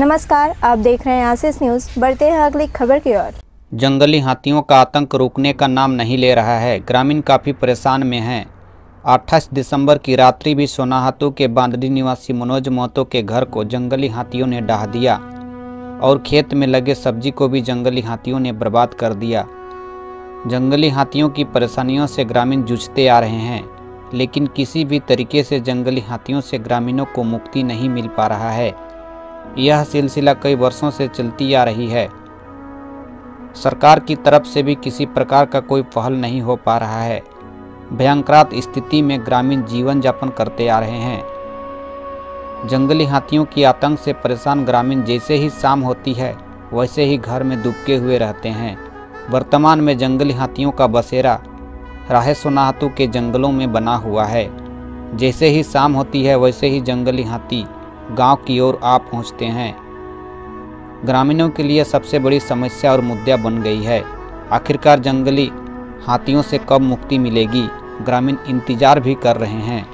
नमस्कार, आप देख रहे हैं आशीष न्यूज़। बढ़ते हैं अगली खबर की ओर। जंगली हाथियों का आतंक रुकने का नाम नहीं ले रहा है। ग्रामीण काफ़ी परेशान में हैं। 28 दिसंबर की रात्रि भी सोनाहातू के बांदडी निवासी मनोज महतो के घर को जंगली हाथियों ने डाह दिया और खेत में लगे सब्ज़ी को भी जंगली हाथियों ने बर्बाद कर दिया। जंगली हाथियों की परेशानियों से ग्रामीण जूझते आ रहे हैं, लेकिन किसी भी तरीके से जंगली हाथियों से ग्रामीणों को मुक्ति नहीं मिल पा रहा है। यह सिलसिला कई वर्षों से चलती आ रही है। सरकार की तरफ़ से भी किसी प्रकार का कोई पहल नहीं हो पा रहा है। भयंकरात स्थिति में ग्रामीण जीवन यापन करते आ रहे हैं। जंगली हाथियों की आतंक से परेशान ग्रामीण जैसे ही शाम होती है, वैसे ही घर में दुबके हुए रहते हैं। वर्तमान में जंगली हाथियों का बसेरा राहे सोनाहातू के जंगलों में बना हुआ है। जैसे ही शाम होती है, वैसे ही जंगली हाथी गाँव की ओर आ पहुँचते हैं। ग्रामीणों के लिए सबसे बड़ी समस्या और मुद्दा बन गई है। आखिरकार जंगली हाथियों से कब मुक्ति मिलेगी? ग्रामीण इंतज़ार भी कर रहे हैं।